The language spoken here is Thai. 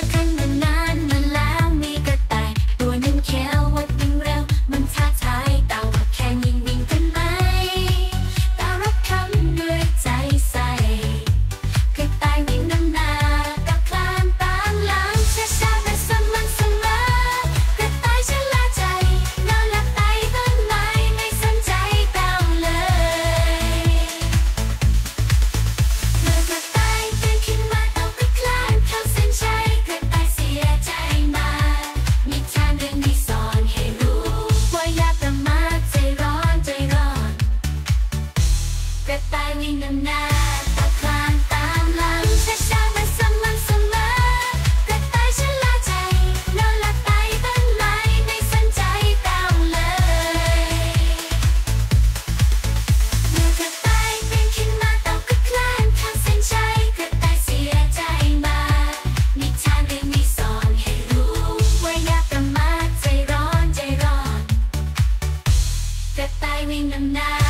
second กระตายวิ่งนำหนาตะพลานตามหลังช้าๆมันสม่ำเสมอกระตายฉลาใจนอนหลับใต้ต้นไม้ไม่สนใจต่าเลยเมื่อกระตายเป็นขึ้นมาต่าก็คลานทาสนชัยกระตายเสียใจมากนิทานเรื่องนี้อนให้รู้ว่ย่าประมาทใจร้อนใจร้อนกระตายวิ่งนำหน้า